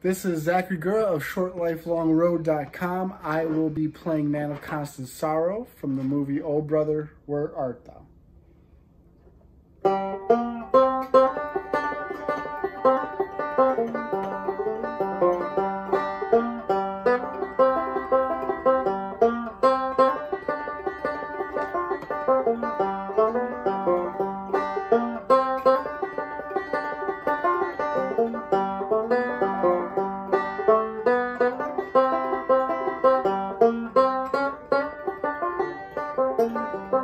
This is Zachary Gura of ShortLifelongRoad.com. I will be playing Man of Constant Sorrow from the movie Oh Brother, Where Art Thou? home.